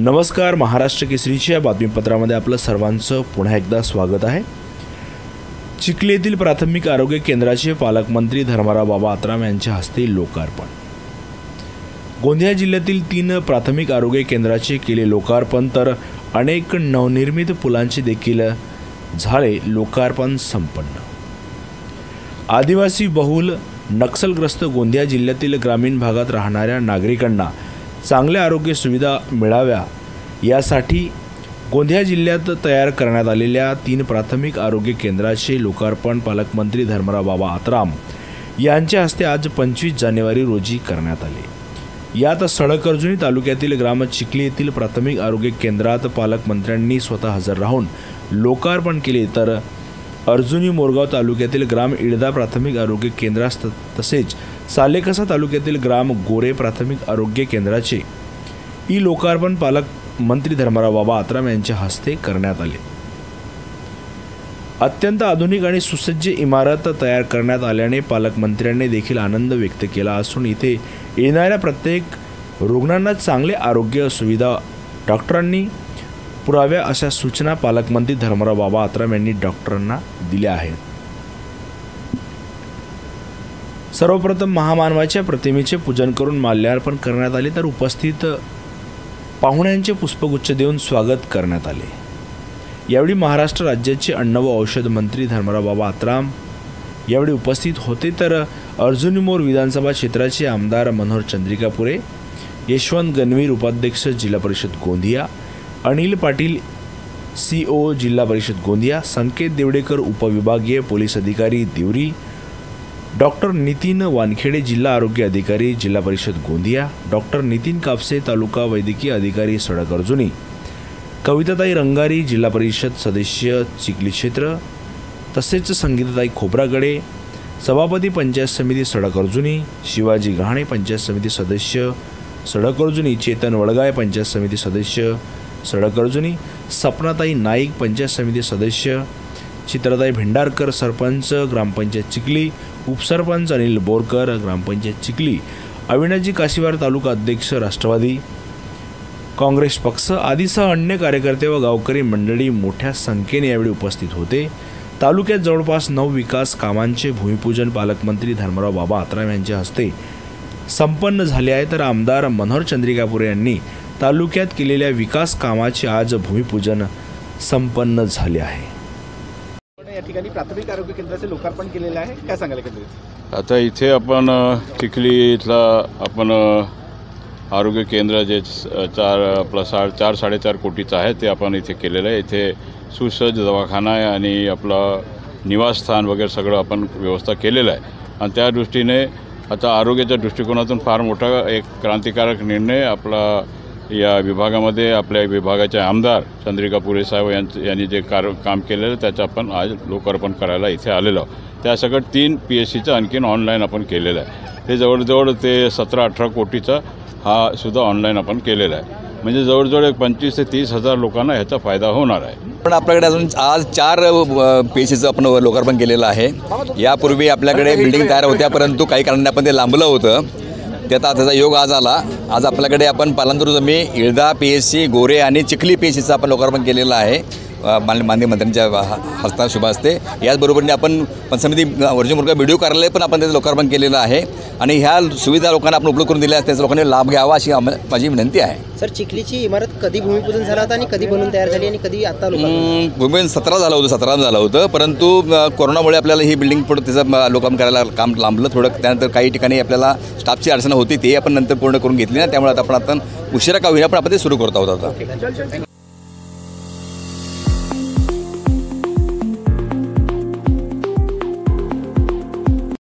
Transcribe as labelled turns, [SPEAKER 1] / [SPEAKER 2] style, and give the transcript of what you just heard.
[SPEAKER 1] नमस्कार महाराष्ट्र केसरीच्या या बातमीपत्रामध्ये आपलं सर्वांचं पुन्हा एकदा स्वागत आहे. चिखली येथील प्राथमिक आरोग्य केंद्राचे पालकमंत्री धर्माराव बाबा आत्राम यांच्या हस्ते लोकार्पण. गोंदिया जिल्ह्यातील तीन प्राथमिक आरोग्य केंद्राचे केले लोकार्पण तर अनेक नवनिर्मित पुलांचे देखील झाले लोकार्पण संपन्न. आदिवासी बहुल नक्षलग्रस्त गोंदिया जिल्ह्यातील ग्रामीण भागात राहणाऱ्या नागरिकांना चांगल्या आरोग्य सुविधा मिळाव्या यासाठी गोंदिया जिल्ह्यात तयार करण्यात आलेल्या तीन प्राथमिक आरोग्य केंद्राचे लोकार्पण पालकमंत्री धर्मराव बाबा आत्राम यांच्या हस्ते आज पंचवीस जानेवारी रोजी करण्यात आले. यात सडकर्जुनी तालुक्यातील ग्राम चिखली येथील प्राथमिक आरोग्य केंद्रात पालकमंत्र्यांनी स्वतः हजर राहून लोकार्पण केले. तर अर्जुनी मोरगाव तालुक्यातील ग्राम इडदा प्राथमिक आरोग्य केंद्रास तसेच सालेकसा तालुक्यातील ग्राम गोरे प्राथमिक आरोग्य केंद्राचे ई लोकार्पण पालक मंत्री धर्मराव बाबा आत्राम यांच्या हस्ते करण्यात आले. अत्यंत आधुनिक आणि सुसज्ज इमारत तयार करण्यात आल्याने पालकमंत्र्यांनी देखील आनंद व्यक्त केला असून इथे येणाऱ्या प्रत्येक रुग्णांना चांगले आरोग्य सुविधा डॉक्टरांनी पुराव्या अशा सूचना पालकमंत्री धर्मराव बाबा आत्राम यांनी डॉक्टरांना दिल्या आहेत. सर्वप्रथम महामानवाच्या प्रतिमेचे पूजन करून माल्यार्पण करण्यात आले तर उपस्थित पाहुण्यांचे पुष्पगुच्छ देऊन स्वागत करण्यात आले. यावेळी महाराष्ट्र राज्याचे अन्न व औषध मंत्री धर्मराव बाबा आत्राम यावेळी उपस्थित होते तर अर्जुनीमोर विधानसभा क्षेत्राचे आमदार मनोहर चंद्रिकापुरे यशवंत गणवीर उपाध्यक्ष जिल्हा परिषद गोंदिया अनिल पाटील सी ओ जिल्हा परिषद गोंदिया संकेत देवडेकर उपविभागीय पोलीस अधिकारी दिवरी डॉक्टर नितीन वानखेडे जिल्हा आरोग्य अधिकारी जिल्हा परिषद गोंदिया. डॉक्टर नितीन कापसे तालुका वैद्यकीय अधिकारी सडक अर्जुनी. कविताताई रंगारी जिल्हा परिषद सदस्य चिखली क्षेत्र. तसेच संगीताताई खोब्रागडे सभापती पंचायत समिती सडक अर्जुनी शिवाजी गहाणे पंचायत समिती सदस्य सडक अर्जुनी चेतन वडगाय पंचायत समिती सदस्य सडक अर्जुनी सपनाताई नाईक पंचायत समिती सदस्य चित्रताई भेंडारकर सरपंच ग्रामपंचायत चिखली उपसरपंच अनिल बोरकर ग्रामपंचायत चिखली अविनाजी काशीवार तालुका अध्यक्ष राष्ट्रवादी काँग्रेस पक्ष आदीसह अन्य कार्यकर्ते व गावकरी मंडळी मोठ्या संख्येने यावेळी उपस्थित होते. तालुक्यात जवळपास नऊ विकास कामांचे भूमिपूजन पालकमंत्री धर्मराव बाबा आत्राम यांच्या हस्ते संपन्न झाले आहे. तर आमदार मनोहर चंद्रिकापुरे यांनी तालुक्यात केलेल्या विकास कामाचे आज भूमिपूजन संपन्न झाले आहे.
[SPEAKER 2] या ठिकाणी प्राथमिक आरोग्य केंद्राचे लोकार्पण केलेलं आहे. काय सांगायला एकंदरीत
[SPEAKER 3] आता इथे आपण चिखली इथला आपण आरोग्य केंद्र जे चार आपलं सा चार साडेचार कोटीचं आहे ते आपण इथे केलेलं आहे. इथे सुसज्ज दवाखाना आहे आणि आपलं निवासस्थान वगैरे सगळं आपण व्यवस्था केलेलं आहे. आणि त्या दृष्टीने आता आरोग्याच्या दृष्टिकोनातून फार मोठा एक क्रांतिकारक निर्णय आपला या विभागामध्ये आपल्या विभागाचे आमदार चंद्रिका पुरे साहेब यांचं यांनी जे कार काम केलेलं त्याचं आपण आज लोकार्पण करायला इथे आलेलो आहोत. त्या सगळं तीन पी एस सीचं आणखीन ऑनलाईन आपण केलेलं आहे. ते जवळजवळ ते सतरा अठरा कोटीचा हा सुद्धा ऑनलाईन आपण केलेला आहे. म्हणजे जवळजवळ एक पंचवीस ते तीस हजार लोकांना ह्याचा फायदा होणार आहे.
[SPEAKER 4] पण आपल्याकडे अजून आज चार पेशीचं आपण लोकार्पण केलेलं आहे. यापूर्वी आपल्याकडे बिल्डिंग तयार होत्या परंतु काही कारणाने आपण ते लांबलं होतं. त्याचा आता त्याचा योग आज आला. आज आपल्याकडे आपण पालांतूर जमी इळदा पी एस सी गोरे आणि चिखली पी एस सीचं आपण लोकार्पण केलेलं आहे. अ, माननीय माननीय मंत्र्यांच्या हस्ता शुभ असते. याचबरोबरीने आपण पंचसमिती वर्जी मुर्गा व्हिडिओ कार्यालय पण आपण त्याचं लोकार्पण केलेलं आहे. आणि ह्या सुविधा लोकांना आपण उपलब्ध करून दिल्या त्याचा लोकांनी लाभ घ्यावा अशी माझी विनंती आहे.
[SPEAKER 5] सर चिखलीची इमारत कधी भूमिपूजन झाला होता आणि कधी बनून तयार झाली आणि कधी आता
[SPEAKER 4] भूमिपूजन सतरा झालं होतं सतरा झालं होतं. परंतु कोरोनामुळे आपल्याला ही बिल्डिंग पुढं त्याचं अ, लोकांना करायला काम लांबलं थोडं. त्यानंतर काही ठिकाणी आपल्याला स्टाफची अडचण होती ते आपण नंतर पूर्ण करून घेतली ना. त्यामुळे आता आपण आता उशिरा का होईना पण आपण ते सुरू करत आहोत आता.